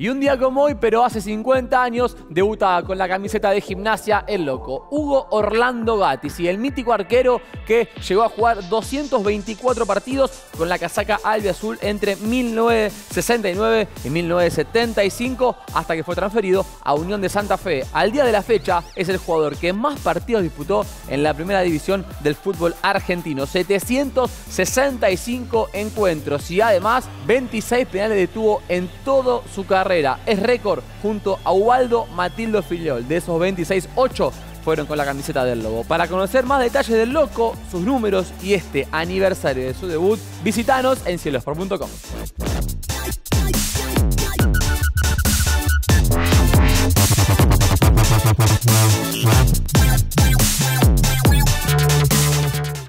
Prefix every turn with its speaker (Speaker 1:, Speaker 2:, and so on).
Speaker 1: Y un día como hoy, pero hace 50 años, debuta con la camiseta de gimnasia el loco, Hugo Orlando Gatis, y el mítico arquero que llegó a jugar 224 partidos con la casaca albiazul entre 1969 y 1975 hasta que fue transferido a Unión de Santa Fe. Al día de la fecha es el jugador que más partidos disputó en la primera división del fútbol argentino, 765 encuentros y además 26 penales detuvo en todo su carrera es récord junto a Ubaldo Matildo Filiol. De esos 26, 8 fueron con la camiseta del Lobo. Para conocer más detalles del Loco, sus números y este aniversario de su debut, visitanos en cielosport.com.